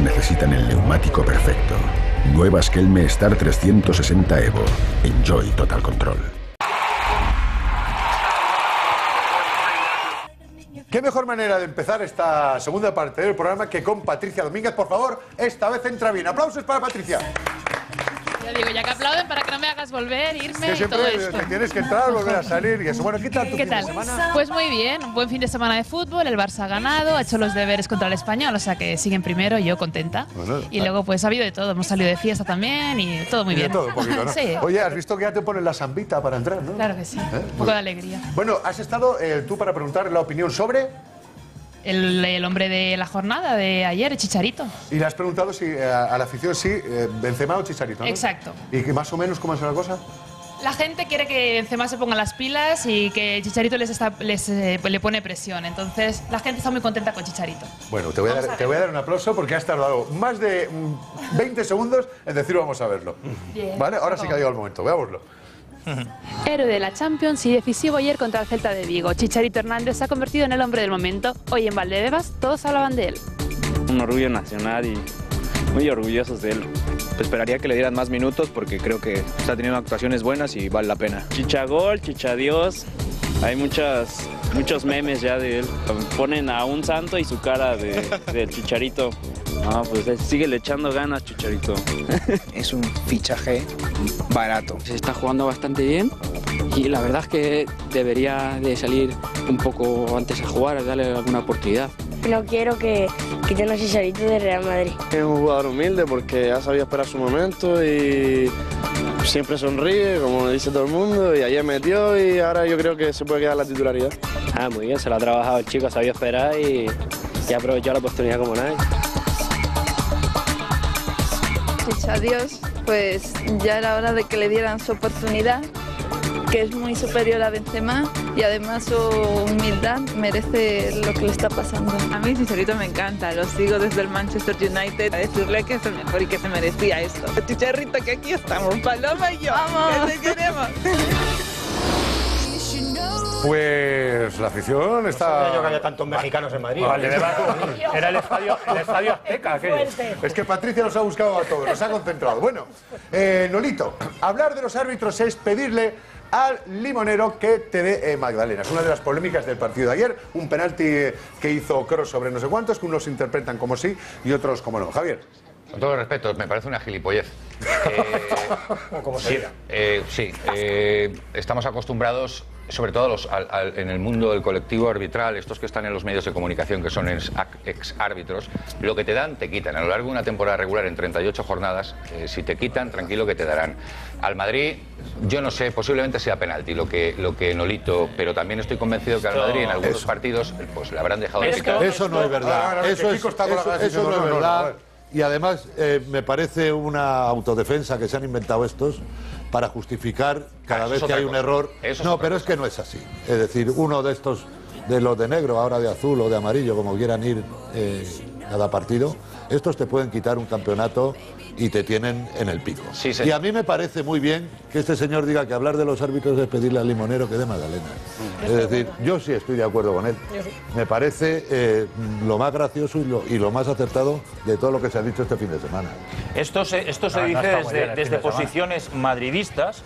necesitan el neumático perfecto. Nueva Esquelme Star 360 Evo. Enjoy Total Control. Qué mejor manera de empezar esta segunda parte del programa que con Patricia Domínguez. Por favor, esta vez entra bien. Aplausos para Patricia. Yo digo, ya que aplauden para que no me hagas volver, irme Que y todo esto. tienes que entrar, volver a salir y eso. Bueno, ¿qué tal tu ¿Qué fin tal? de semana? Pues muy bien, un buen fin de semana de fútbol, el Barça ha ganado, ha hecho los deberes contra el Español, o sea que siguen primero, yo contenta. Bueno, y luego pues ha habido de todo, hemos salido de fiesta también y todo muy Y de bien. todo un poquito, ¿no? sí, Oye, has visto que ya te ponen la zambita para entrar, ¿no? claro que sí, ¿Eh? un poco de alegría. Bueno, has estado eh, tú para preguntar la opinión sobre El, el hombre de la jornada de ayer, Chicharito. y le has preguntado si eh, a la afición sí, eh, Benzema o Chicharito, ¿no? Exacto. ¿Y que más o menos cómo es la cosa? La gente quiere que Benzema se ponga las pilas y que Chicharito les, está, les eh, le pone presión, entonces la gente está muy contenta con Chicharito. Bueno, te voy, a dar, a te voy a dar un aplauso porque has tardado más de mm, 20 segundos en decir vamos a verlo. Bien. ¿Vale? Ahora sí que ha llegado el momento, veámoslo. Héroe de la Champions y decisivo ayer contra el Celta de Vigo, Chicharito Hernández se ha convertido en el hombre del momento. Hoy en Valdebebas todos hablaban de él. un orgullo nacional y muy orgullosos de él. Esperaría que le dieran más minutos porque creo que está teniendo actuaciones buenas y vale la pena. Chichagol, Chichadios, hay muchas, muchos memes ya de él. Ponen a un santo y su cara de, del Chicharito. No, pues eh, sigue le echando ganas, Chicharito. es un fichaje barato. Se está jugando bastante bien y la verdad es que debería de salir un poco antes a jugar, a darle alguna oportunidad. No quiero que quiten a Chicharito de Real Madrid. Es un jugador humilde porque ha sabido esperar su momento y siempre sonríe, como dice todo el mundo, y ayer metió y ahora yo creo que se puede quedar la titularidad. Ah, muy bien, se lo ha trabajado el chico, ha sabido esperar y, y ha aprovechado la oportunidad como nadie. Adiós, pues ya era hora de que le dieran su oportunidad, que es muy superior a Benzema y además su humildad merece lo que le está pasando. A mí Chicharito me encanta, lo sigo desde el Manchester United a decirle que es el mejor y que se merecía esto. Chicharrito, que aquí estamos, Paloma y yo, ¡Vamos! que te queremos. Pues la afición está... yo que había tantos mexicanos en Madrid. Era el estadio, el estadio Azteca. Es que Patricia nos ha buscado a todos, nos ha concentrado. Bueno, eh, Nolito, hablar de los árbitros es pedirle al limonero que te dé eh, Magdalena. Es una de las polémicas del partido de ayer. Un penalti que hizo Cross sobre no sé cuántos, que unos interpretan como sí y otros como no. Javier. Con todo respeto, me parece una gilipollez. Eh, Como sí, eh, sí, eh, estamos acostumbrados, sobre todo los- al- al- en el mundo del colectivo arbitral, estos que están en los medios de comunicación, que son ex, ex árbitros, lo que te dan, te quitan. A lo largo de una temporada regular en 38 jornadas, eh, si te quitan, tranquilo que te darán. Al Madrid, yo no sé, posiblemente sea penalti lo que, lo que Nolito, pero también estoy convencido que al Madrid en algunos partidos pues le habrán dejado de pitar. Eso no es verdad. Eso, es- eso- no es verdad. Y además eh, me parece una autodefensa que se han inventado estos para justificar cada Ah, vez que hay un error. Eso no, pero es que no es así. Es decir, uno de estos, de los de negro, ahora de azul o de amarillo, como quieran ir eh, cada partido, estos te pueden quitar un campeonato y te tienen en el pico. Sí, sí. Y a mí me parece muy bien que este señor diga que hablar de los árbitros es pedirle al limonero que dé Magdalena. Es decir, yo sí estoy de acuerdo con él. Me parece eh, lo más gracioso y lo, y lo más acertado de todo lo que se ha dicho este fin de semana. Esto se, esto se No, no dice desde, de posiciones madridistas,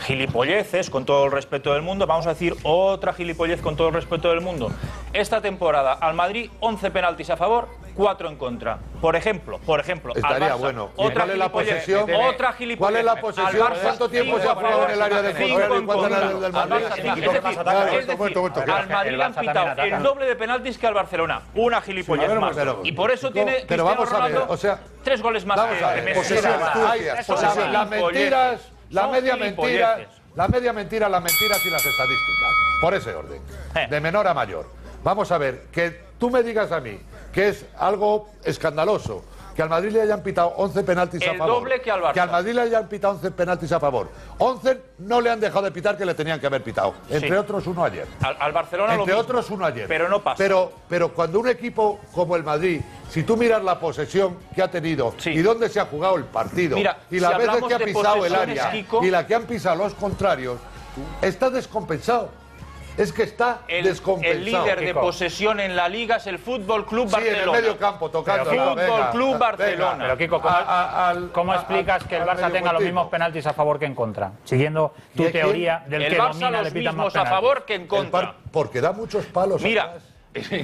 gilipolleces, con todo el respeto del mundo. Vamos a decir otra gilipollez con todo el respeto del mundo. Esta temporada al Madrid 11 penaltis a favor, 4 en contra. Por ejemplo, por ejemplo, al Estaría Barça, bueno. ¿Y Otra cuál es la gilipollez, posesión? Otra gilipollez. ¿Cuál es la posesión? Barça, ¿Cuánto tiempo se ha jugado en el área en y cuánto en el contra. del Al Madrid? Es decir, al Madrid El le han pitado el doble de penaltis que al Barcelona. Una gilipollez más. pero, y por eso tiene pero Cristiano Ronaldo tres goles más que Messi. posesión. Las mentiras, la Son media mentira, la media mentira, las mentiras y las estadísticas. Por ese orden, Eh. de menor a mayor. Vamos a ver, que tú me digas a mí que es algo escandaloso que al Madrid le hayan pitado 11 penaltis a El favor. doble que al Barça. Que al Madrid le hayan pitado 11 penaltis a favor. 11 no le han dejado de pitar que le tenían que haber pitado. Entre Sí. otros uno ayer. Al, al Barcelona lo Entre mismo. otros uno ayer. Pero no pasa. Pero, pero cuando un equipo como el Madrid, si tú miras la posesión que ha tenido y dónde se ha jugado el partido Mira, y las si veces que ha pisado el área Kiko- y la que han pisado los contrarios, está descompensado. Es que está El, descompensado. el líder de posesión en la liga es el Fútbol Club Sí, en el Barcelona. medio campo, tocando. Fútbol Venga, Club venga. Barcelona. Pero Kiko, ¿cómo, A- a- al- cómo a- explicas que el Barça tenga los mismos penaltis a favor que en contra? Siguiendo tu ¿Y a teoría del El que Barça domina los le pita más mismos a penaltis. favor que en contra. porque da muchos palos Mira, atrás.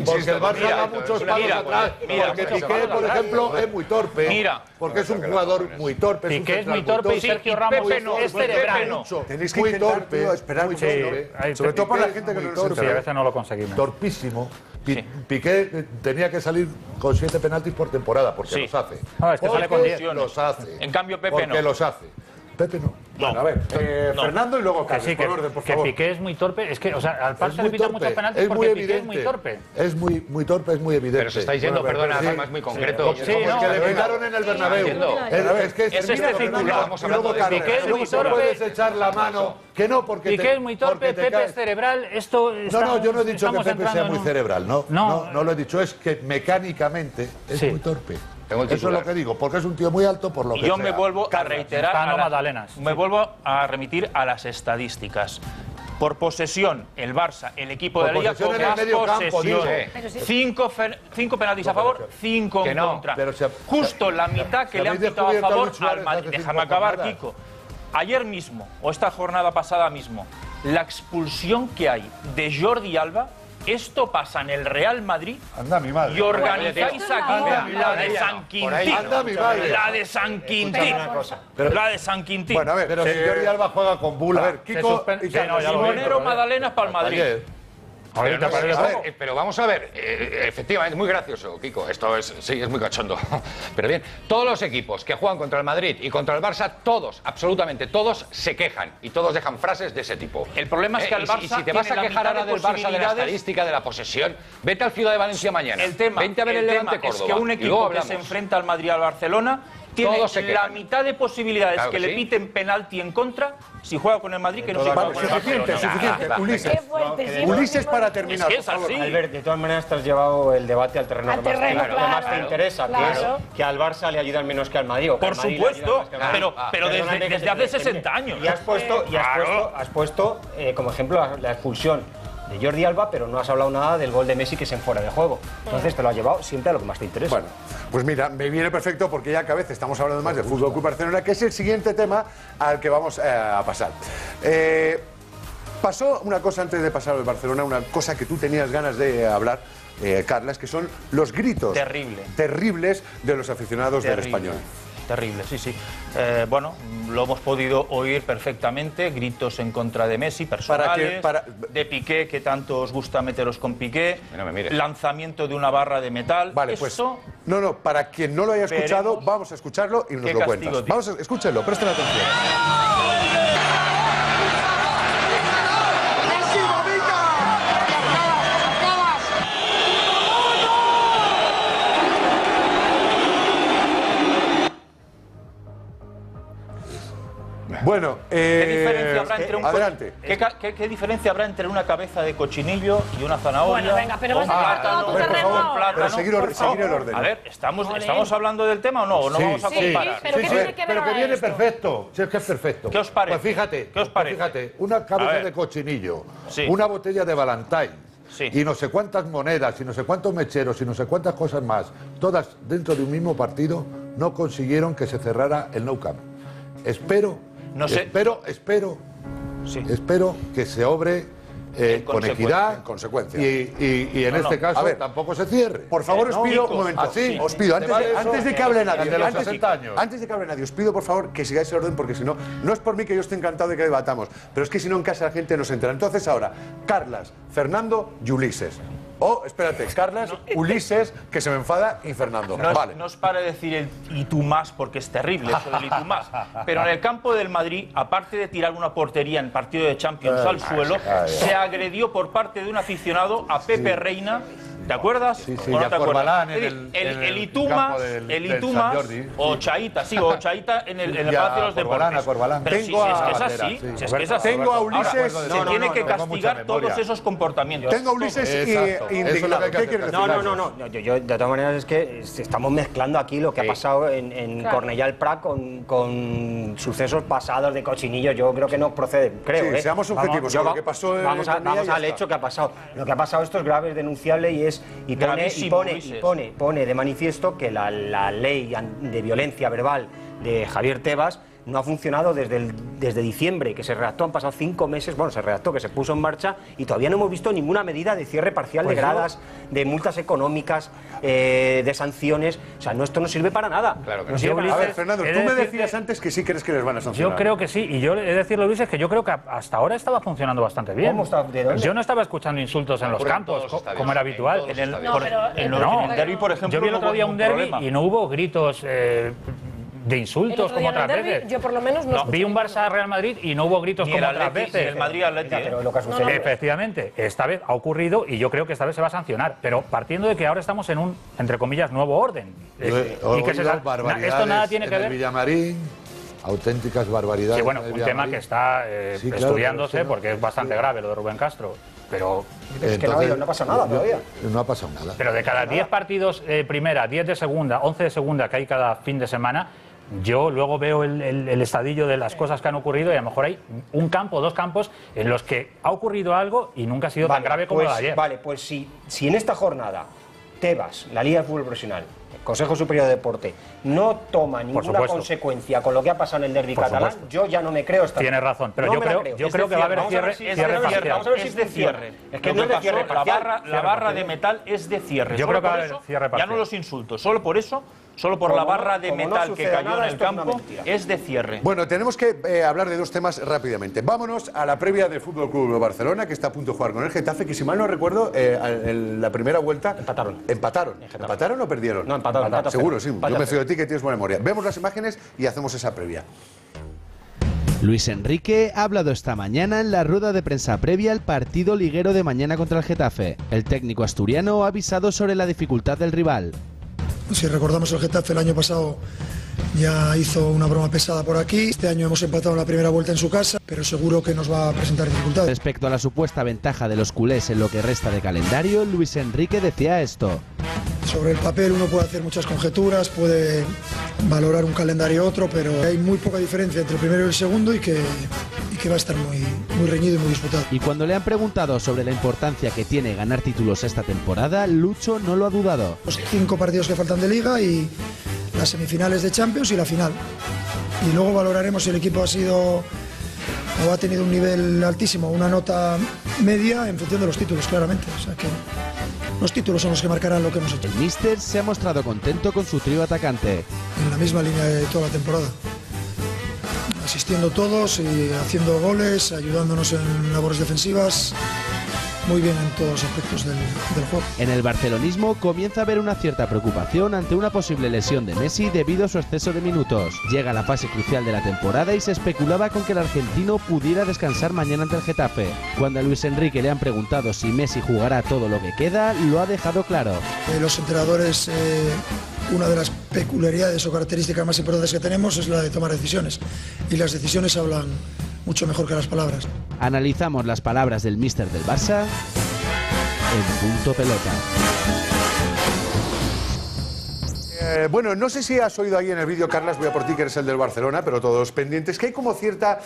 Porque el Barça mira, da muchos palos mira, atrás. mira, porque Piqué, por mira, ejemplo, es muy torpe. Mira. Porque es un jugador muy torpe. Piqué un es muy torpe y Sergio Ramos Pepe es- no, es Pepe cerebral. no. Mucho, Tenéis que muy intentar, torpe, tío, esperar muy mucho, torpe. Sobre todo para la gente que es no torpe. Sí, a veces no lo conseguimos. Torpísimo. Pi- Piqué eh, tenía que salir con siete penaltis por temporada, porque Sí. los hace. No, es que sale con Porque 10. los hace. En cambio, Pepe porque no. los hace. Pepe no. Bueno, a ver, eh, No. Fernando y luego Que Carlos, sí, que, por orden, por que favor. Piqué es muy torpe. Es que, o sea, al Barça le pitan muchos penaltis Es muy porque Piqué es muy torpe. Es muy, muy torpe, es muy evidente. Pero se está diciendo, Bueno, perdona, sí. además muy concreto. Sí, Como no, que le quitaron en el Bernabéu. Es, que Es este que luego, hablando de Carlos, Piqué es muy tú torpe. puedes echar la mano. Que no, porque Piqué te- es muy torpe, Pepe es cerebral. Esto No, no, yo no he dicho que Pepe sea muy cerebral, no, No. no, no lo he dicho, es que mecánicamente es Sí. muy torpe. Tengo el Eso es lo que digo, porque es un tío muy alto por lo Y que yo sea. me vuelvo a reiterar. a no la- magdalenas. Me vuelvo a remitir a las estadísticas. Por posesión, el Barça, el equipo Por de la Liga, posesión con más posesión. Cinco, fe- cinco penaltis a favor, cinco en no, contra. pero se- Justo la mitad que le han quitado a favor al Madrid. Déjame acabar, jornadas. Kiko. Ayer mismo, o esta jornada pasada mismo, la expulsión que hay de Jordi Alba, esto pasa en el Real Madrid Anda mi madre. y organizáis aquí la de San. Quintín. Anda mi madre. La de San Quintín. Pero- La de San Quintín. Bueno, a ver, Pero si eh, Jordi Alba juega con Bula. a ver, Kiko y. Simonero Magdalenas para el Madrid. Pero, no parece es- poco. a ver, pero vamos a ver, eh, efectivamente, muy gracioso, Kiko. Esto es, sí, es muy cachondo. Pero bien, todos los equipos que juegan contra el Madrid y contra el Barça, todos, absolutamente todos, se quejan y todos dejan frases de ese tipo. El problema es que Eh, al y si- Barça y si te vas a quejar ahora de del Barça, de la estadística, de la posesión, vete al Ciudad de Valencia mañana. El tema, Vente a ver el, el Levante es que un equipo que se enfrenta al Madrid y al Barcelona tiene se la mitad de posibilidades Claro que, que le piten penalti en contra si juega con el Madrid que no Vale, juega con el suficiente, Barcelona. suficiente. Ulises. Qué fuerte, sí, Ulises para terminar. Es que es así. Albert, de todas maneras te has llevado el debate al terreno, Al que, más, terreno, que más claro. te interesa, Claro. que es que al Barça le ayudan menos que al Madrid. o que Por al Madrid supuesto, que al pero, pero desde, que hace que- 60 años. Y has puesto, y has Claro. puesto, has puesto eh, como ejemplo la, la expulsión de Jordi Alba, pero no has hablado nada del gol de Messi que es en fuera de juego. Entonces te lo has llevado siempre a lo que más te interesa. Bueno, pues mira, me viene perfecto porque ya cada vez estamos hablando más de Fútbol Club Barcelona, que es el siguiente tema al que vamos eh, a pasar. Eh, pasó una cosa antes de pasar al Barcelona, una cosa que tú tenías ganas de hablar, eh, Carlas, que son los gritos Terrible. terribles de los aficionados del español. Terrible, sí, sí. Eh, bueno, lo hemos podido oír perfectamente, gritos en contra de Messi, personales, para- de Piqué, que tanto os gusta meteros con Piqué, No me lanzamiento de una barra de metal. Vale, pues. No, no, para quien no lo haya escuchado, Veremos vamos a escucharlo y nos lo castigo cuentas. Vamos a escúchenlo, presten atención. Bueno, ¿Qué eh, diferencia habrá entre un adelante. ¿Qué, ca- qué- qué diferencia habrá entre una cabeza de cochinillo y una zanahoria? Bueno, venga, pero vas un a llevar plátano, por favor, pero seguir or- el orden. A ver, ¿estamos. ¿estamos hablando del tema o no? ¿O no Sí, vamos a sí, comparar? pero ¿qué Sí, tiene sí, que ver pero que viene esto? perfecto. Si es que es perfecto. ¿Qué os parece? Pues fíjate. ¿Qué os pues parece? fíjate, una cabeza de cochinillo, Sí. una botella de Valentine. Sí. Y no sé cuántas monedas, y no sé cuántos mecheros, y no sé cuántas cosas más, todas dentro de un mismo partido, no consiguieron que se cerrara el Nou Camp. Espero, No sé. espero, espero, Sí. espero que se obre eh, En con equidad En consecuencia. Y, y- y en No, no. este caso A ver. tampoco se cierre. Por favor, os ¿No? pido un momento. así. Os pido, ¿Te antes vale de, antes de que hable nadie, de los antes, 60 años. antes de que hable nadie, os pido por favor que sigáis el orden porque si no, no es por mí que yo estoy encantado de que debatamos, pero es que si no en casa la gente no se entera. Entonces ahora, Carlas, Fernando y Ulises. O, espérate, Carlas, Ulises, que se me enfada, y Fernando. No, es- vale. no os para decir el y tú más porque es terrible eso del y tú más. Pero en el campo del Madrid, aparte de tirar una portería en partido de Champions Ay, al suelo, ay, ay. se agredió por parte de un aficionado a Pepe Reina ¿Te acuerdas? Sí, sí, ¿O no te acuerdas? En el- el Itumas, campo del- el San Jordi. o Chaita, sí, o Chaita en el, en el Palacio de los Corbalán, Deportes. a Corbalán. Pero Tengo si, a es que es así, sí. si es que es así. Tengo a Ahora, Ulises- se No, tiene no, que castigar todos esos comportamientos. Tengo a Ulises y, e es lo que indignado. ¿Qué quieres No, decir? no, no, no. Yo, yo, de todas maneras es que estamos mezclando aquí lo que ha pasado en, en Claro. Cornellà el Prat con, con sucesos pasados de cochinillos. Yo creo que no procede, creo. Sí, ¿eh? seamos objetivos yo con lo va- que pasó en Vamos, a- y al hecho que ha pasado. Lo que ha pasado esto es grave, es denunciable y es y pone, y pone, y pone, pone de manifiesto que la, la ley de violencia verbal de Javier Tebas no ha funcionado desde, el- desde diciembre, que se redactó, han pasado cinco meses, bueno, se redactó, que se puso en marcha y todavía no hemos visto ninguna medida de cierre parcial Pues de yo- gradas, de multas económicas, eh, de sanciones. O sea, no, esto no sirve para nada. Claro que No no. sirve Yo, para A ver, Fernando, tú de me decirte- decías antes que sí crees que les van a sancionar. Yo creo que sí, y yo he de decirlo, Luis, es que yo creo que hasta ahora estaba funcionando bastante bien. ¿Cómo está? ¿De dónde? Yo no estaba escuchando insultos en los campos, co- como era habitual. En el, los por- estadios. en, No, el derbi, por ejemplo, yo vi el no otro día un derby y no hubo gritos eh, de insultos como otras derbi, veces. yo por lo menos no No, vi un. Barça Real Madrid y no hubo gritos Ni como otras Atleti, veces. ni el Madrid Atleti. ¿eh? lo que ha sucedido- Efectivamente, esta vez ha ocurrido y yo creo que esta vez se va a sancionar, pero partiendo de que ahora estamos en un, entre comillas, nuevo orden. Yo Eh, y que se esto nada tiene en que ver. Villamarín, auténticas barbaridades. Sí, bueno, un tema que está eh, Sí, claro, estudiándose no- porque es bastante grave lo de Rubén Castro. Pero, Es que no no pasa nada todavía. No ha pasado nada. pero de cada 10 partidos eh, primera, 10 de segunda, 11 de segunda que hay cada fin de semana, yo luego veo el, el- el estadillo de las cosas que han ocurrido y a lo mejor hay un campo, dos campos en los que ha ocurrido algo y nunca ha sido tan grave como pues, lo de ayer. Vale, pues si, si en esta jornada Tebas, la Liga de Fútbol Profesional, el Consejo Superior de Deporte, no toma ninguna consecuencia con lo que ha pasado en el derbi catalán, supuesto. yo ya no me creo esta. Tienes razón, pero No yo creo- yo creo que va a haber cierre- cierre parcial. Vamos a ver si es de cierre. Es que no es de cierre la barra, la barra de metal es de cierre. Yo Solo creo que va a haber eso, cierre ya no los insultos. Solo por eso, solo por la Como barra de no metal que cayó nada, en el campo es de cierre. Bueno, tenemos que eh, hablar de dos temas rápidamente. Vámonos a la previa del Fútbol Club Barcelona, que está a punto de jugar con el Getafe, que si mal no recuerdo, eh, en la primera vuelta. Empataron. ¿Empataron? ¿Empataron o perdieron? No, empataron, empataron. Seguro, sí. Yo me fío de ti que tienes buena memoria. Vemos las imágenes y hacemos esa previa. Luis Enrique ha hablado esta mañana en la rueda de prensa previa al partido liguero de mañana contra el Getafe. El técnico asturiano ha avisado sobre la dificultad del rival. Si recordamos el Getafe el año pasado ya hizo una broma pesada por aquí. Este año hemos empatado la primera vuelta en su casa, pero seguro que nos va a presentar dificultades. Respecto a la supuesta ventaja de los culés en lo que resta de calendario, Luis Enrique decía esto. Sobre el papel uno puede hacer muchas conjeturas, puede valorar un calendario otro, pero hay muy poca diferencia entre el primero y el segundo y que, y que va a estar muy, muy reñido y muy disputado. Y cuando le han preguntado sobre la importancia que tiene ganar títulos esta temporada, Lucho no lo ha dudado. Los cinco partidos que faltan de liga y las semifinales de Champions y la final. Y luego valoraremos si el equipo ha sido o ha tenido un nivel altísimo, una nota media en función de los títulos, claramente. O sea que los títulos son los que marcarán lo que hemos hecho. El míster se ha mostrado contento con su trío atacante. En la misma línea de toda la temporada. Asistiendo todos y haciendo goles, ayudándonos en labores defensivas. Muy bien en todos los aspectos del, del juego. En el barcelonismo comienza a haber una cierta preocupación ante una posible lesión de Messi debido a su exceso de minutos. Llega la fase crucial de la temporada y se especulaba con que el argentino pudiera descansar mañana ante el Getafe. Cuando a Luis Enrique le han preguntado si Messi jugará todo lo que queda, lo ha dejado claro. Eh, los entrenadores, eh, una de las peculiaridades o características más importantes que tenemos es la de tomar decisiones. Y las decisiones hablan mucho mejor que las palabras. Analizamos las palabras del míster del Barça en punto pelota. Eh, bueno, no sé si has oído ahí en el vídeo, Carlas, voy a por ti, que eres el del Barcelona, pero todos pendientes, que hay como cierta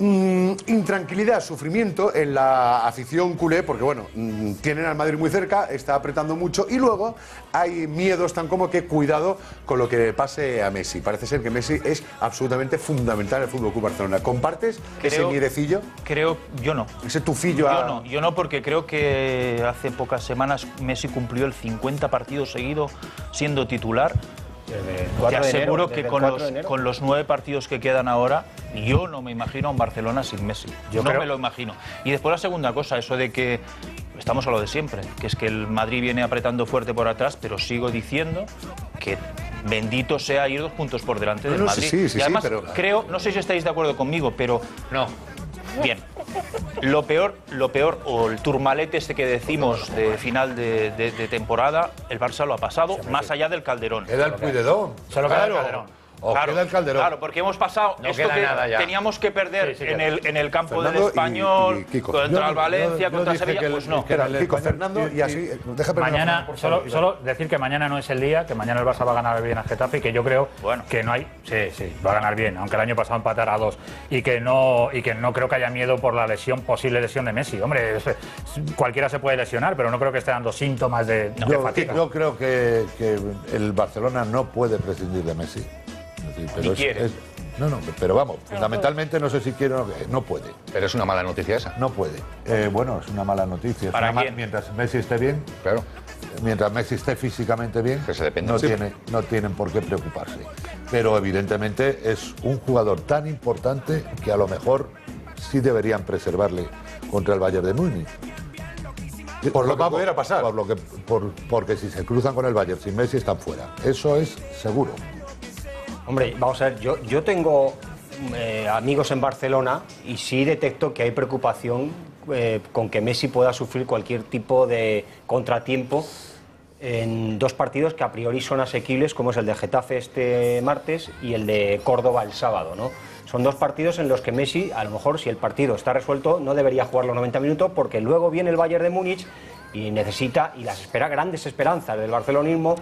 mm, intranquilidad, sufrimiento en la afición culé, porque bueno, mm, tienen al Madrid muy cerca, está apretando mucho, y luego hay miedos tan como que cuidado con lo que pase a Messi. Parece ser que Messi es absolutamente fundamental en el Fútbol Club Barcelona. ¿Compartes ese miedecillo? Creo, yo no. Ese tufillo a... Yo no, yo no, porque creo que hace pocas semanas Messi cumplió el 50 partidos seguidos siendo titular. Te 4 de enero, aseguro que con 4 los, con los nueve partidos que quedan ahora, yo no me imagino a un Barcelona sin Messi. Yo no creo- me lo imagino. Y después la segunda cosa, eso de que estamos a lo de siempre, que es que el Madrid viene apretando fuerte por atrás, pero sigo diciendo que bendito sea ir dos puntos por delante No, del no, Madrid. sí, sí, y además sí, pero- creo, no sé si estáis de acuerdo conmigo, pero No. Bien. Lo peor, lo peor, o el turmalete este que decimos de final de, de- de temporada, el Barça lo ha pasado, más allá del Calderón. Queda el Puigdedón. Solo queda el. Calderón. O claro, queda el Calderón. Claro, porque hemos pasado No esto queda que nada ya. teníamos que perder Sí, sí en, el, en el campo Fernando del y- español, y Kiko. contra Yo- el Valencia, yo contra dije Sevilla, el- pues no. que era el Kiko, español. Fernando, y así, deja Mañana, por solo, decir que mañana no es el día, que mañana el Barça va a ganar bien a Getafe y que yo creo que no hay. Sí, sí, va a ganar bien, aunque el año pasado empatara a dos. Y que no y que no creo que haya miedo por la lesión, posible lesión de Messi. Hombre, es- cualquiera se puede lesionar, pero no creo que esté dando síntomas de, de Yo, fatiga. yo creo que, que el Barcelona no puede prescindir de Messi. Decir, pero Ni es- quiere. es- no, no, pero vamos, fundamentalmente no sé si quiere o no, no puede. Pero es una mala noticia esa. No puede. Eh, bueno, es una mala noticia. ¿Para una ma- quién? Mientras Messi esté bien, claro. mientras Messi esté físicamente bien, no, Sí. tiene, no tienen por qué preocuparse. Pero evidentemente es un jugador tan importante que a lo mejor sí deberían preservarle contra el Bayern de Múnich. Por lo que pudiera pasar. Por lo que, por- porque si se cruzan con el Bayern sin Messi están fuera. Eso es seguro. Hombre, vamos a ver, yo, yo tengo eh, amigos en Barcelona y sí detecto que hay preocupación eh, con que Messi pueda sufrir cualquier tipo de contratiempo en dos partidos que a priori son asequibles, como es el de Getafe este martes y el de Córdoba el sábado, ¿no? Son dos partidos en los que Messi, a lo mejor si el partido está resuelto, no debería jugar los 90 minutos porque luego viene el Bayern de Múnich y necesita, y las espera, grandes esperanzas del barcelonismo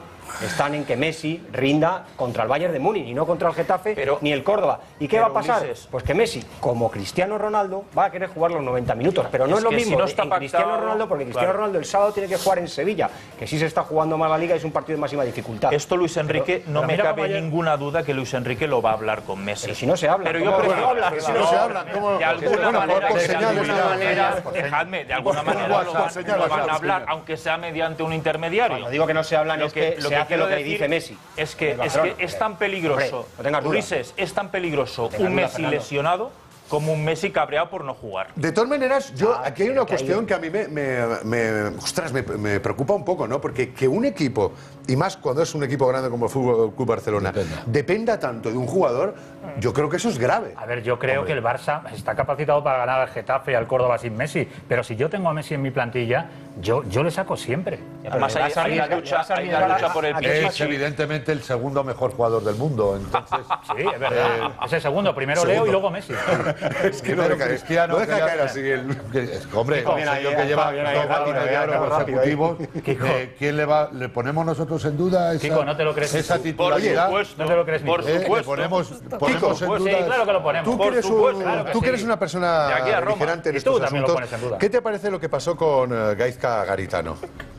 están en que Messi rinda contra el Bayern de Múnich y no contra el Getafe ni el Córdoba. ¿Y qué va a pasar? Ulises. Pues que Messi, como Cristiano Ronaldo, va a querer jugar los 90 minutos, pero no es, Es lo si mismo no está en Cristiano Ronaldo porque Cristiano claro. Ronaldo el sábado tiene que jugar en Sevilla, que sí se está jugando mal la liga y es un partido de máxima dificultad. Esto Luis Enrique Pero- no pero me cabe ninguna duda que Luis Enrique lo va a hablar con Messi. Pero si no se habla, Pero ¿cómo yo va a prefiero hablar? Si no se habla, ¿cómo- De alguna manera, dejadme, de alguna manera lo van a hablar, aunque sea mediante un intermediario. Cuando digo que no se hablan es que se hace quiero lo que dice Messi. Es que, es que es tan peligroso, Hombre, no. Ulises, es tan peligroso tengas un Messi Fernando. lesionado como un Messi cabreado por no jugar. De todas maneras, yo Ah, aquí hay una cuestión que a mí me, me, me- ostras, me, me preocupa un poco, ¿no? Porque que un equipo, y más cuando es un equipo grande como el Fútbol Club Barcelona, dependa tanto de un jugador, yo creo que eso es grave. A ver, yo creo que el Barça está capacitado para ganar al Getafe y al Córdoba sin Messi, pero si yo tengo a Messi en mi plantilla, yo, yo le saco siempre. Además, hay, hay la lucha, hay la lucha por el Es Pichichi. evidentemente el segundo mejor jugador del mundo. Entonces, Sí, es verdad. es el segundo. Primero Leo y luego Messi. es que no deja, Cristiano, no deja caer así el... hombre, señor que eh, lleva dos balones de oro consecutivos, eh, ¿quién le va? ¿Le ponemos nosotros en duda esa, Kiko, no te lo crees esa titularidad? Por supuesto. No te lo crees Por. Eh, supuesto. ponemos, Kiko, ponemos en pues duda. sí, claro que lo ponemos. Tú que Por eres, un- supuesto, claro que tú eres una persona De aquí a Roma. beligerante en estos también lo asuntos, pones en duda. ¿qué te parece lo que pasó con eh, Gaizka Garitano?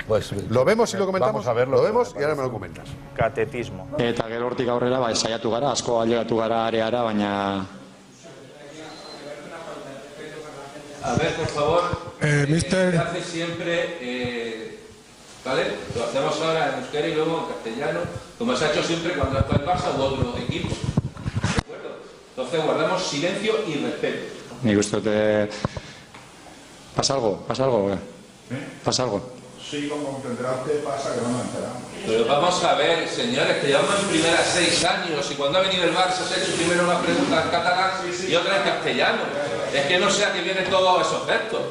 Pues, ¿Lo vemos y lo comentamos? Vamos a verlo. Lo vemos y ahora me lo comentas. Catetismo. Eta gero hortik aurrera, bai, saiatu gara, asko ailegatu gara areara, baina A ver, por favor. Eh, mister. Se hace siempre, eh, ¿vale? Lo hacemos ahora en euskera y luego en castellano, como se ha hecho siempre cuando actúa el Barça u otro equipo. ¿De acuerdo? Entonces guardamos silencio y respeto. nik uste dute... Pasa algo, pasa algo, eh? Pasa algo. Sí, como comprenderá usted, pasa que no nos enteramos. Pero vamos a ver, señores, que llevamos en primera seis años y cuando ha venido el Barça se ha hecho primero una pregunta en catalán y otra en castellano. Es que no sé a qué vienen todos esos gestos.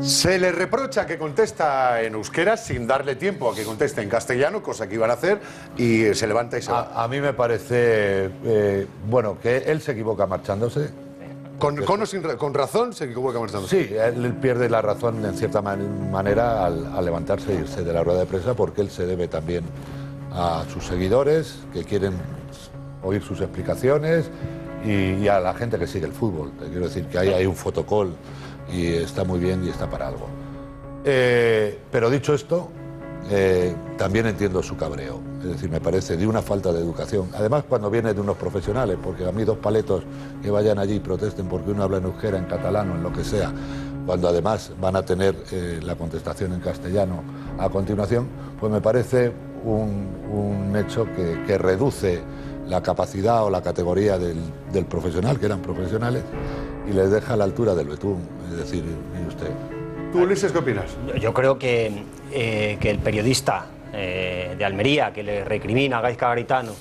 Se le reprocha que contesta en euskera sin darle tiempo a que conteste en castellano, cosa que iban a hacer, y se levanta y se va. A, a mí me parece, eh, bueno, que él se equivoca marchándose. Con, con o sin ra- con razón se equivoca. Sí, él pierde la razón en cierta man- manera al, al levantarse e irse de la rueda de prensa porque él se debe también a sus seguidores que quieren oír sus explicaciones y, y a la gente que sigue el fútbol. Te quiero decir que ahí hay un fotocall y está muy bien y está para algo. Eh, pero dicho esto, eh, también entiendo su cabreo. Es decir, me parece de una falta de educación. Además, cuando viene de unos profesionales, porque a mí dos paletos que vayan allí y protesten porque uno habla en euskera, en catalán o en lo que sea, cuando además van a tener eh, la contestación en castellano a continuación, pues me parece un, un hecho que, que reduce la capacidad o la categoría del, del profesional, que eran profesionales, y les deja a la altura del betún. Es decir, mire usted. ¿Tú, Ulises, qué opinas? Yo- Yo creo que, eh, que el periodista eh, de Almería que le recrimina a Gaizka Garitano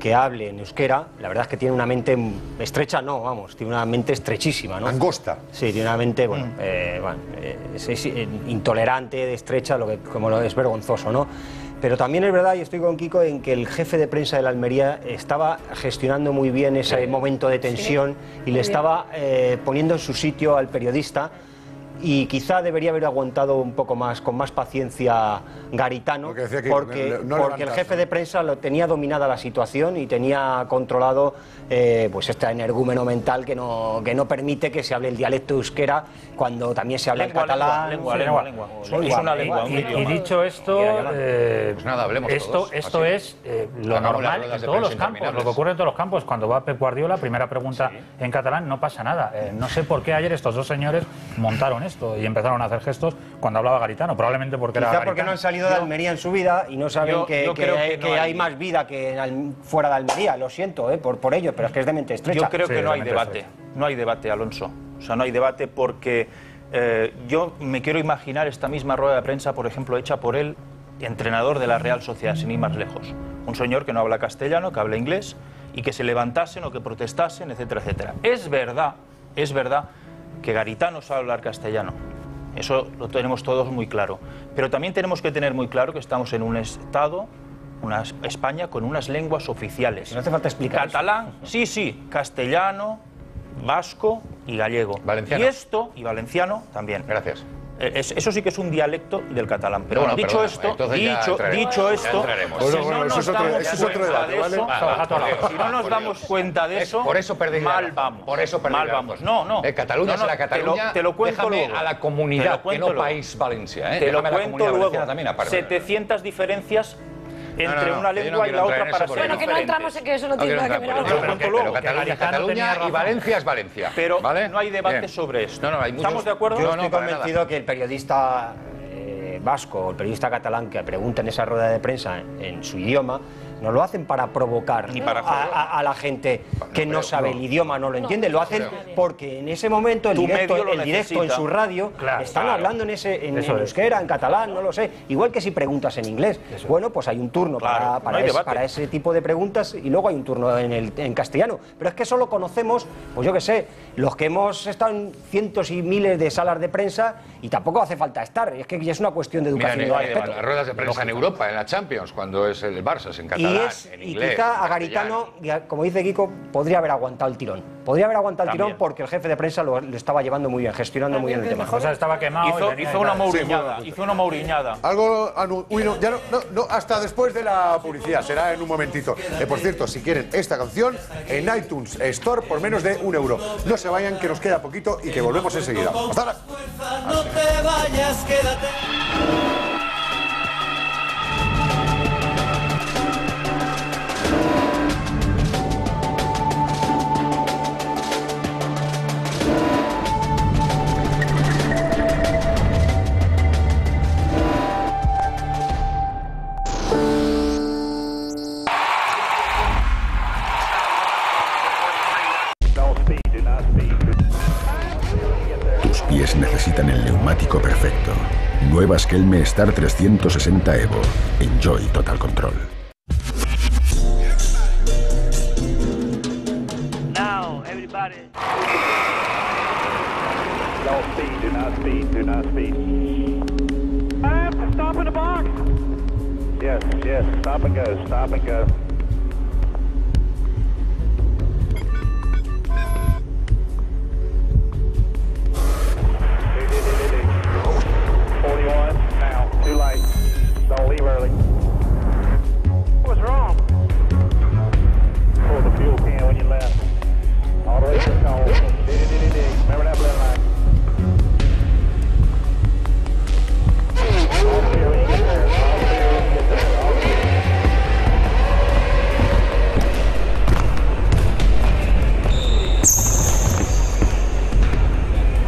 que hable en euskera, la verdad es que tiene una mente estrecha, no, vamos, tiene una mente estrechísima, ¿no? Angosta. Sí, tiene una mente, bueno, eh, bueno, eh, es, es, eh, intolerante, estrecha, lo que como lo es vergonzoso, ¿no? Pero también es verdad, y estoy con Kiko, en que el jefe de prensa de la Almería estaba gestionando muy bien ese momento de tensión y le estaba eh, poniendo en su sitio al periodista y quizá debería haber aguantado un poco más, con más paciencia Garitano, Porque decía que porque, no- no porque el jefe de prensa lo tenía dominada la situación y tenía controlado eh, pues este energúmeno mental que no, que no permite que se hable el dialecto euskera cuando también se habla Lengua, el catalán. lengua, Sí, lengua, lengua. Es una lengua, un Y, idioma. y dicho esto, eh, Pues nada, hablemos esto, todos, esto así. es eh, lo normal en todos los campos, lo que ocurre en todos los campos. Cuando va Pep Guardiola, primera pregunta en catalán, no pasa nada. Eh, no sé por qué ayer estos dos señores montaron esto y empezaron a hacer gestos cuando hablaba Garitano, probablemente porque era Quizá porque Garitano. no han salido de Almería en su vida y no saben yo- que, yo que creo hay, que no que hay- hay más vida que Al- fuera de Almería. Lo siento eh, por, por ello, pero es que es de mente estrecha. Yo creo que no hay debate. No hay debate, Alonso. O sea, no hay debate porque eh, yo me quiero imaginar esta misma rueda de prensa, por ejemplo, hecha por el entrenador de la Real Sociedad, sin ir más lejos. Un señor que no habla castellano, que habla inglés y que se levantasen o que protestasen, etcétera, etcétera. Es verdad, es verdad que Garitano sabe hablar castellano. Eso lo tenemos todos muy claro. Pero también tenemos que tener muy claro que estamos en un Estado, una Es- España, con unas lenguas oficiales. No hace falta explicar. Catalán, sí, sí, castellano, vasco y gallego. Valenciano. Y esto, y valenciano también. Gracias. Eh, es- eso sí que es un dialecto del catalán. Pero Bueno, dicho esto, dicho, dicho esto, si no nos damos cuenta de eso, Por eso, mal vamos. por eso mal vamos. No, no. Eh, Cataluña lo- Cataluña. Te lo, cuento luego. a la comunidad, que no país Valencia. ¿eh? Te lo cuento luego. valenciana también aparte. 700 diferencias entre No, no, no, una lengua y la otra para ser Bueno, que no entramos en que eso no tiene nada que ver Pero- Cataluña, y. Valencia es Valencia. Pero ¿vale? no hay debate Bien. sobre esto. No, no, hay muchos- ¿Estamos de acuerdo? Yo No, estoy convencido que el periodista eh, vasco o el periodista catalán que pregunta en esa rueda de prensa en, en su idioma no lo hacen para provocar Ni para a, joder. a- a la gente que no, creo, sabe no. el idioma, no lo entiende. Lo hacen porque en ese momento el directo, el en su radio Claro, están claro. hablando en ese en, Eso en euskera, en catalán, no lo sé. Igual que si preguntas en inglés. Bueno, pues hay un turno Claro, para, para ese, debate. para ese tipo de preguntas y luego hay un turno en, el, en castellano. Pero es que solo conocemos, pues yo qué sé, los que hemos estado en cientos y miles de salas de prensa y tampoco hace falta estar. Es que ya es una cuestión de Mira, educación en, y de en respeto. las ruedas de prensa en Europa, en la Champions, cuando es el Barça, es en Y, catalán, es, en y quizá a Garitano, como dice Kiko, podría haber aguantado el tirón. Podría haber aguantado el tirón porque el jefe de prensa lo, lo estaba llevando muy bien, gestionando muy bien el tema. O sea, estaba quemado. Hizo, y una tal. mouriñada, hizo una mouriñada. Algo. Uy, no, ya no, no, no, hasta después de la publicidad, será en un momentito. Eh, por cierto, si quieren esta canción, en iTunes Store por menos de un euro. No se vayan, que nos queda poquito y que volvemos enseguida. Hasta ahora. No perfecto. Nueva Skelme Star 360 Evo. Enjoy Total Control. Now, everybody. No speed, do not speed, do not speed. I have to stop in the box. Yes, yes, stop and go, stop and go.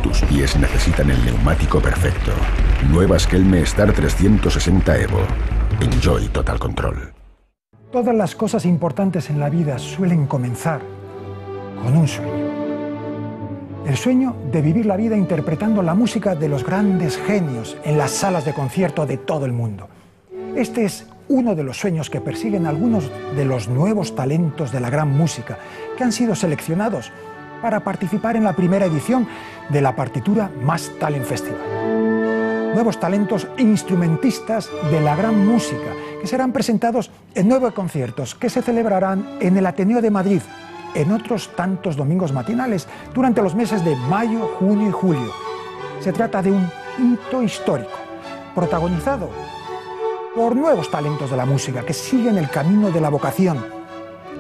Tus pies necesitan el neumático perfecto. Nueva Skelme Star 360 Evo. Enjoy Total Control. Todas las cosas importantes en la vida suelen comenzar con un sueño. El sueño de vivir la vida interpretando la música de los grandes genios en las salas de concierto de todo el mundo. Este es uno de los sueños que persiguen algunos de los nuevos talentos de la gran música que han sido seleccionados para participar en la primera edición de la partitura Más Talent Festival. Nuevos talentos instrumentistas de la gran música que serán presentados en nueve conciertos que se celebrarán en el Ateneo de Madrid, en otros tantos domingos matinales durante los meses de mayo, junio y julio. Se trata de un hito histórico, protagonizado por nuevos talentos de la música que siguen el camino de la vocación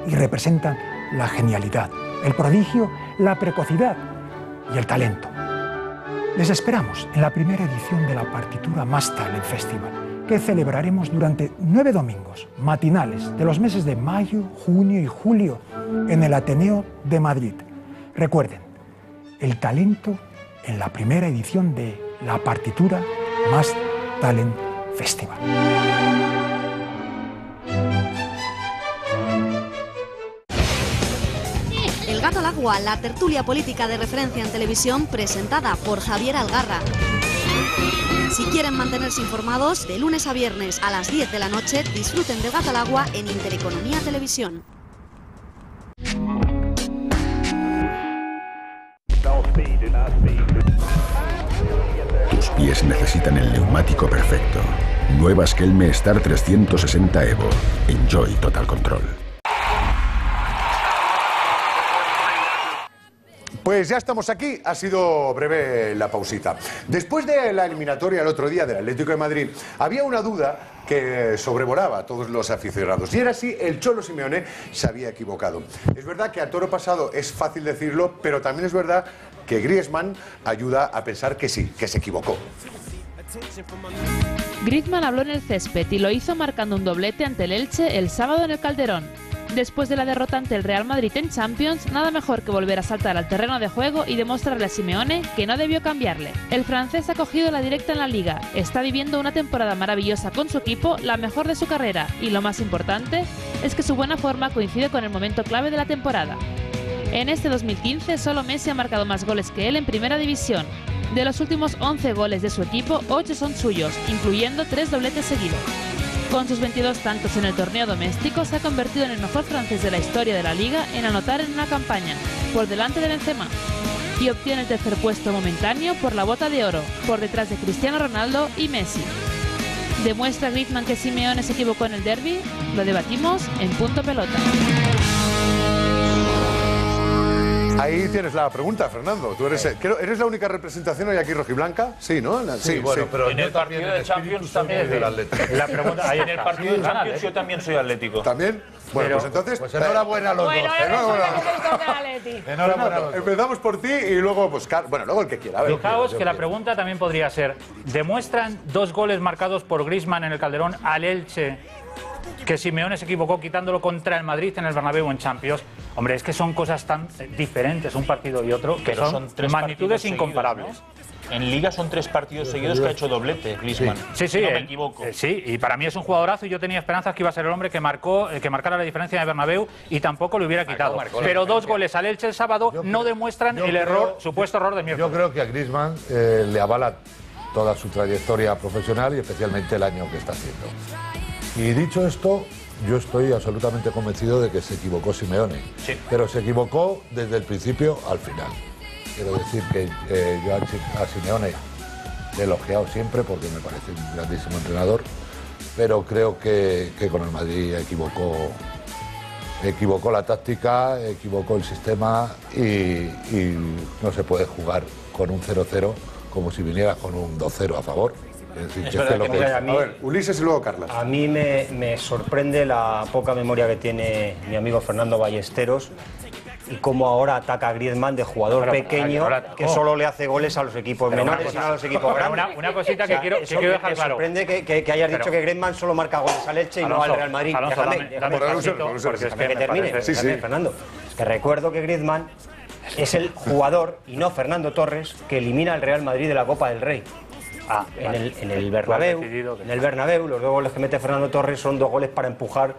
y representan la genialidad, el prodigio, la precocidad y el talento. Les esperamos en la primera edición de la partitura Más Talent Festival, que celebraremos durante nueve domingos matinales de los meses de mayo, junio y julio en el Ateneo de Madrid. Recuerden, el talento en la primera edición de la partitura Más Talent Festival. Agua, la tertulia política de referencia en televisión presentada por Javier Algarra. Si quieren mantenerse informados, de lunes a viernes a las 10 de la noche, disfruten del Gato al Agua en Intereconomía Televisión. Tus pies necesitan el neumático perfecto. Nueva Skelme Star 360 Evo. Enjoy Total Control. Pues ya estamos aquí, ha sido breve la pausita. Después de la eliminatoria el otro día del Atlético de Madrid, había una duda que sobrevolaba a todos los aficionados. Y era si el Cholo Simeone se había equivocado. Es verdad que a toro pasado es fácil decirlo, pero también es verdad que Griezmann ayuda a pensar que sí, que se equivocó. Griezmann habló en el césped y lo hizo marcando un doblete ante el Elche el sábado en el Calderón. Después de la derrota ante el Real Madrid en Champions, nada mejor que volver a saltar al terreno de juego y demostrarle a Simeone que no debió cambiarle. El francés ha cogido la directa en la liga, está viviendo una temporada maravillosa con su equipo, la mejor de su carrera, y lo más importante es que su buena forma coincide con el momento clave de la temporada. En este 2015 solo Messi ha marcado más goles que él en primera división. De los últimos 11 goles de su equipo, 8 son suyos, incluyendo 3 dobletes seguidos. Con sus 22 tantos en el torneo doméstico, se ha convertido en el mejor francés de la historia de la liga en anotar en una campaña, por delante de Benzema. Y obtiene el tercer puesto momentáneo por la bota de oro, por detrás de Cristiano Ronaldo y Messi. ¿Demuestra Griezmann que Simeone se equivocó en el derby? Lo debatimos en punto pelota. Ahí tienes la pregunta, Fernando. Tú eres, creo- ¿eres la única representación hoy aquí rojiblanca? Sí, ¿no? La- Sí, bueno, pero en el partido de Champions también del Atlético. La pregunta, ahí en el partido de Champions yo también soy atlético. ¿También? Bueno, Pero- pues entonces... pues enhorabuena a los Bueno, dos. enhorabuena. Enhorabuena Enhorabuena. Empezamos por ti y luego, pues, bueno, luego el que quiera. A ver. Fijaos que la pregunta también podría ser, ¿demuestran dos goles marcados por Griezmann en el Calderón al Elche que Simeone se equivocó quitándolo contra el Madrid en el Bernabéu en Champions? Hombre, es que son cosas tan eh, diferentes un partido y otro que Pero son, son tres magnitudes incomparables. seguidos, En Liga son tres partidos seguidos que ha hecho doblete, Griezmann. Sí, sí, Si no me eh, equivoco. eh, sí, y para mí es un jugadorazo y yo tenía esperanzas que iba a ser el hombre que marcó, que marcara la diferencia en el Bernabéu y tampoco lo hubiera quitado. marcó Pero dos goles al Elche el sábado no demuestran el creo- error, supuesto error de miércoles. Yo creo que a Griezmann eh, le avala toda su trayectoria profesional y especialmente el año que está haciendo. Y dicho esto, yo estoy absolutamente convencido de que se equivocó Simeone. Pero se equivocó desde el principio al final. Quiero decir que eh, yo a, Simeone le he elogiado siempre porque me parece un grandísimo entrenador, pero creo que, que con el Madrid equivocó equivocó la táctica, equivocó el sistema y, y no se puede jugar con un 0-0 como si viniera con un 2-0 a favor. Es decir, que es que lo que- a mí, Ulises y luego Carla. A mí me, me sorprende la poca memoria que tiene mi amigo Fernando Ballesteros y cómo ahora ataca a Griezmann de jugador Pero, pequeño ahora- que oh. solo le hace goles a los equipos Pero menores y no a los equipos grandes. una- una cosita que quiero- que eso quiero me- dejar me claro. sorprende que, que, que hayas Pero- dicho que Griezmann solo marca goles al Elche y no al Real Madrid. Alonso, déjame, dame- déjame, dame déjame, pasito, porque es que que me termine, parece- déjame, Sí, sí. Fernando. Es que recuerdo que Griezmann es el jugador y no Fernando Torres que elimina al Real Madrid de la Copa del Rey. Ah, en, vale. el, en el Bernabéu, en el Bernabéu, los dos goles que mete Fernando Torres son dos goles para empujar,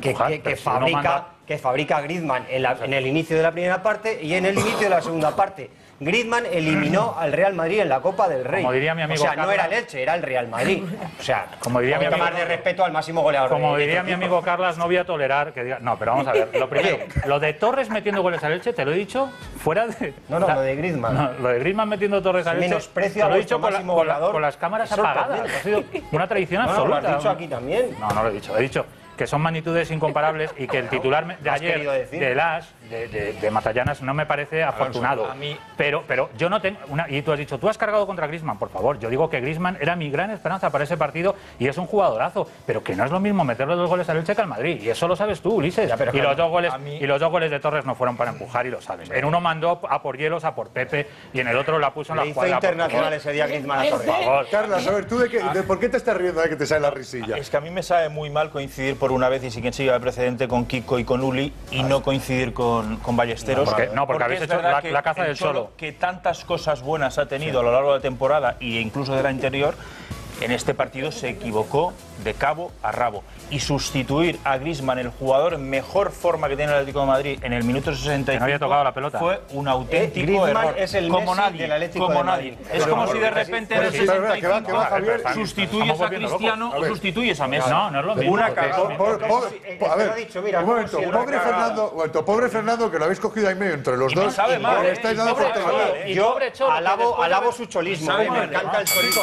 que, empujar, que- que pero si uno fabrica, manda- que fabrica Griezmann en, la- en el inicio de la primera parte y en el inicio de la segunda parte. Griezmann eliminó al Real Madrid en la Copa del Rey. Como diría mi amigo o sea, no era Leche, era el Real Madrid. O sea, como diría mi amigo, de respeto al máximo goleador. Como diría este mi amigo Carlas, no voy a tolerar que diga, no, pero vamos a ver, lo primero, lo de Torres metiendo goles al Elche, te lo he dicho fuera de No, no, lo de Griezmann. Lo de Griezmann metiendo Torres al Elche. Menosprecio lo he dicho con, la, con, las cámaras apagadas. Ha sido una tradición absoluta. No, lo has dicho aquí también. No, no lo he dicho, he dicho que son magnitudes incomparables y que el titular de ayer de Lash de, Matallanas no me parece afortunado. A mí... Pero, pero yo no tengo. Una... Y tú has dicho, tú has cargado contra Grisman, por favor. Yo digo que Grisman era mi gran esperanza para ese partido y es un jugadorazo, pero que no es lo mismo meterle dos goles al Elche que al Madrid. Y eso lo sabes tú, Ulises. Ya, pero y, los dos goles, y los dos goles de Torres no fueron para empujar y lo sabes. En uno mandó a por hielos, a por Pepe y en el otro la puso en la Le hizo internacional ese día Grisman a Torres. Por Carlos, a ver, ¿tú de, qué, de, por qué te estás riendo de que te sale la risilla? Es que a mí me sabe muy mal coincidir por una vez y sin que siga el precedente con Kiko y con Uli y no coincidir con con, con Ballesteros. No, porque, no, porque, porque habéis hecho la, caza del solo. Que tantas cosas buenas ha tenido a lo largo de la temporada y incluso de la anterior, en este partido se equivocó de cabo a rabo. Y sustituir a Grisman, el jugador en mejor forma que tiene el Atlético de Madrid, en el minuto 65, no había tocado la pelota. fue un auténtico eh, error. Es el como Messi nadie, del Atlético como de nadie. Madrid. Es como si de repente en el 65 sustituyes a Cristiano o sustituyes a Messi. No, no es lo mismo. Una A ver, un momento, pobre Fernando, momento, pobre Fernando que lo habéis cogido ahí medio entre los y dos. Sabe mal, y le ¿eh? estáis dando fuerte. Yo alabo su cholismo, eh, me ¿eh? encanta el chorizo.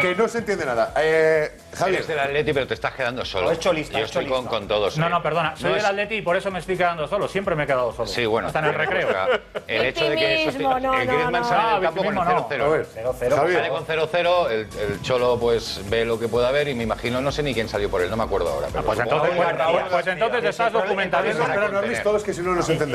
Que no se entiende nada. Eh, Javier. Eres del Atleti, pero te estás quedando solo. He hecho lista, Yo estoy con, con, todos. No, no, perdona. Soy del Atleti y por eso me estoy quedando solo. Siempre me he quedado solo. Sí, bueno. Hasta en el pues recreo. el hecho de que eso, el sale del ah, campo con el 0-0. Sale con 0-0, el, Cholo pues ve lo que pueda haber y me imagino, no sé ni quién salió por él, no me acuerdo ahora. Ah, pues, entonces, pues, pues, pues, entonces estás documentado. Pero.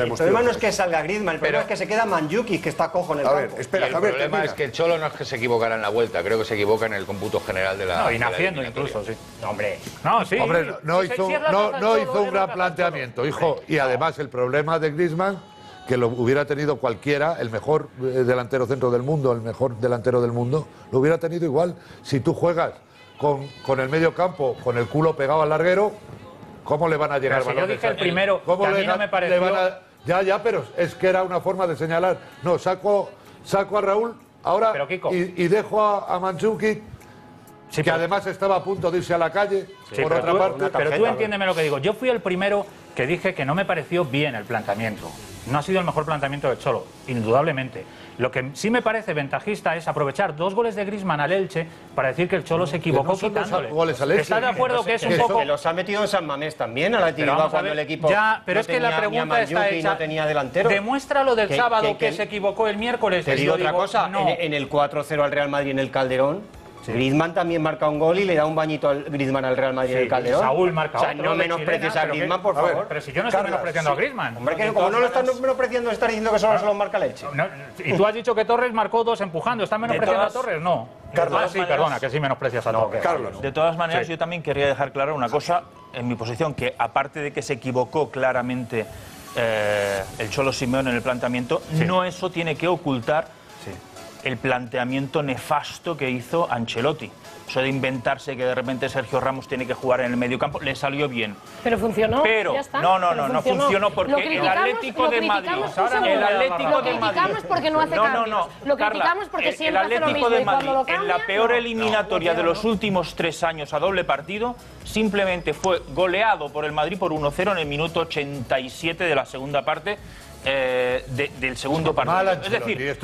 El problema no es que salga Griezmann, el problema es que se queda Manjuki, que está cojo en el campo. espera, El problema es que el Cholo no es que se equivocara en la vuelta, creo que se equivoca en el cómputo general de la... No, y naciendo, incluso, sí. No, hombre. No, sí. No, hizo, un, no, hizo un gran planteamiento, hijo. Y además el problema de Griezmann que lo hubiera tenido cualquiera, el mejor eh, delantero centro del mundo, el mejor delantero del mundo, lo hubiera tenido igual. Si tú juegas con, con el medio campo, con el culo pegado al larguero, ¿cómo le van a llegar pero Yo dije el primero, a mí no me pareció... Ya, ya, pero es que era una forma de señalar. No, saco, saco a Raúl ahora y, dejo a, a Sí, que además estaba a punto de irse a la calle, sí, por otra tú, parte. Pero tú entiéndeme lo que digo. Yo fui el primero que dije que no me pareció bien el planteamiento. No ha sido el mejor planteamiento del Cholo, indudablemente. Lo que sí me parece ventajista es aprovechar dos goles de Griezmann al Elche para decir que el Cholo se equivocó que no quitándole. Goles al Elche. De acuerdo que, no sé, que es un poco...? Que los ha metido en San Mamés también al Atlético cuando ver, el equipo ya, pero no es que tenía, la pregunta está hecha. No tenía delantero. Demuestra lo del sábado que, se equivocó el miércoles. Te digo, digo otra cosa, en, en el 4-0 al Real Madrid en el Calderón Sí. Griezmann también marca un gol y le da un bañito al Griezmann al Real Madrid sí, en Calderón. Saúl marca otro, O sea, no menosprecies a Griezmann, por favor. Pero si yo no estoy menospreciando a Griezmann. Hombre, como no lo estás menospreciando, estás diciendo que solo se lo marca Leche. Y tú has dicho que Torres marcó dos empujando. ¿Estás menospreciando a Torres? No. Carlos, ah, sí, perdona, que sí menosprecias a no, Torres. Carlos. De todas maneras, yo también quería dejar clara una cosa en mi posición, que aparte de que se equivocó claramente eh, el Cholo Simeón en el planteamiento, no eso tiene que ocultar el planteamiento nefasto que hizo Ancelotti. Eso de inventarse que de repente Sergio Ramos tiene que jugar en el mediocampo, le salió bien. Pero funcionó. Pero no, no, pero no, no funcionó, porque el Atlético de Madrid. Lo criticamos porque no hace no, cambios. No, no, lo criticamos porque siempre el Atlético hace lo mismo de Madrid, en la peor eliminatoria de los últimos tres años a doble partido, simplemente fue goleado por el Madrid por 1-0 en el minuto 87 de la segunda parte eh, del segundo partido. es decir,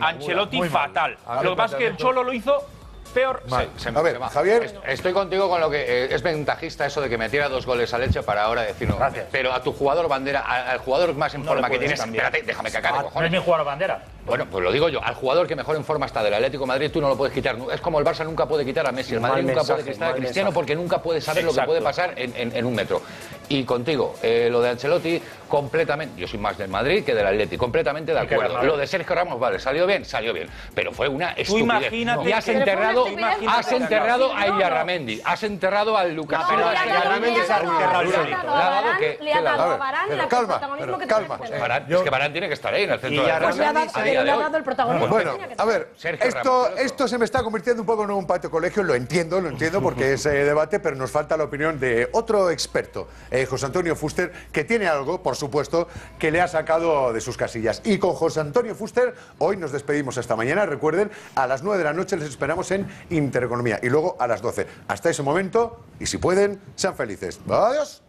Ancelotti fatal. Lo que pasa es que el Cholo lo hizo peor. Se, a ver. Javier. Estoy contigo con lo que eh, es ventajista eso de que metiera dos goles a leche para ahora decirlo. Gracias. Pero a tu jugador bandera, al, jugador más en forma que tienes. Espérate, déjame que acabe, cojones. No es mi jugador bandera. Bueno, pues lo digo yo. Al jugador que mejor en forma está del Atlético Madrid, tú no lo puedes quitar. Es como el Barça nunca puede quitar a Messi, el Madrid nunca puede quitar a Cristiano porque nunca puede saber lo que puede pasar en un metro y contigo. Eh, lo de Ancelotti, completamente. Yo soy más del Madrid que del Atleti, completamente de acuerdo. Lo de Sergio Ramos, vale, salió bien, salió bien. Pero fue una estupidez. Imagínate y has enterrado, has enterrado a Illarramendi, has enterrado al Lucas. Pero Illarramendi es Le ha dado a Barán el protagonismo que calma. Es que Barán tiene que estar ahí en el centro de la ha dado el protagonismo. A ver, esto se me está convirtiendo un poco en un patio colegio, lo entiendo, lo entiendo porque es eh, debate, pero nos falta la opinión de otro experto eh, José Antonio Fuster, que tiene algo, por supuesto, que le ha sacado de sus casillas. Y con José Antonio Fuster, hoy nos despedimos hasta mañana. Recuerden, a las 9 de la noche les esperamos en Intereconomía y luego a las 12. Hasta ese momento, y si pueden, sean felices. Adiós.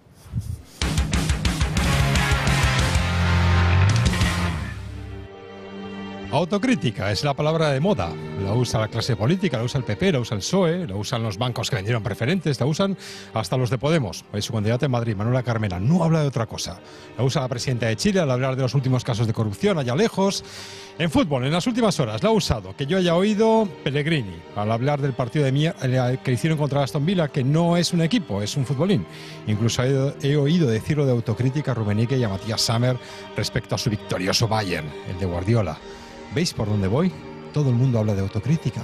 Autocrítica es la palabra de moda. La usa la clase política, la usa el PP, la usa el PSOE, la usan los bancos que vendieron preferentes, la usan hasta los de Podemos. Hoy su candidata en Madrid, Manuela Carmena, no habla de otra cosa. La usa la presidenta de Chile al hablar de los últimos casos de corrupción allá lejos. En fútbol, en las últimas horas, la ha usado, que yo haya oído, Pellegrini, al hablar del partido de mierda que hicieron contra Aston Villa, que no es un equipo, es un futbolín. Incluso he, oído- decirlo de autocrítica a Rumenique y a Matías Sammer respecto a su victorioso Bayern, el de Guardiola. ¿Veis por dónde voy? Todo el mundo habla de autocrítica,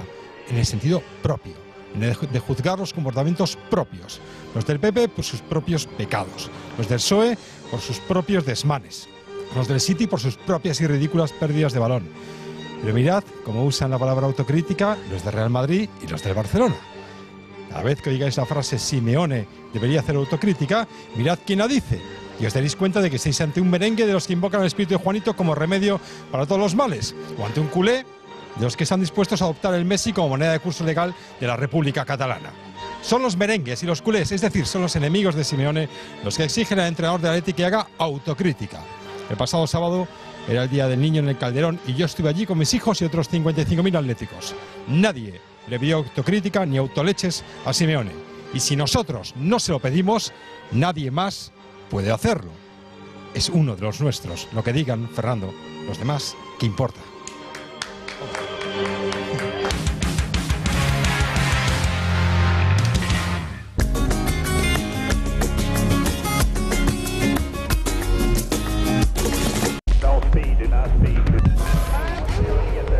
en el sentido propio, de juzgar los comportamientos propios. Los del PP por sus propios pecados, los del PSOE por sus propios desmanes, los del City por sus propias y ridículas pérdidas de balón. Pero mirad cómo usan la palabra autocrítica los de Real Madrid y los del Barcelona. Cada vez que oigáis la frase Simeone debería hacer autocrítica, mirad quién la dice. Y os daréis cuenta de que estáis ante un merengue de los que invocan al espíritu de Juanito como remedio para todos los males. O ante un culé de los que están dispuestos a adoptar el Messi como moneda de curso legal de la República Catalana. Son los merengues y los culés, es decir, son los enemigos de Simeone, los que exigen al entrenador de Atleti que haga autocrítica. El pasado sábado era el día del niño en el Calderón y yo estuve allí con mis hijos y otros 55.000 atléticos. Nadie le pidió autocrítica ni autoleches a Simeone. Y si nosotros no se lo pedimos, nadie más puede hacerlo. Es uno de los nuestros. Lo que digan, Fernando, los demás, ¿qué importa?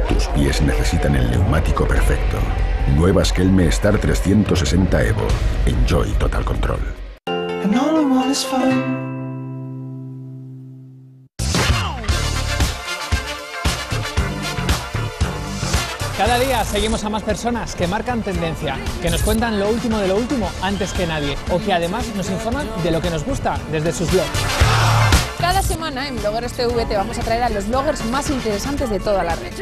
Tus pies necesitan el neumático perfecto. Nueva Esquelme Star 360 Evo. Enjoy Total Control. Is fun. Cada día seguimos a más personas que marcan tendencia, que nos cuentan lo último de lo último antes que nadie, o que además nos informan de lo que nos gusta desde sus blogs. Cada semana en Bloggers TV te vamos a traer a los bloggers más interesantes de toda la red.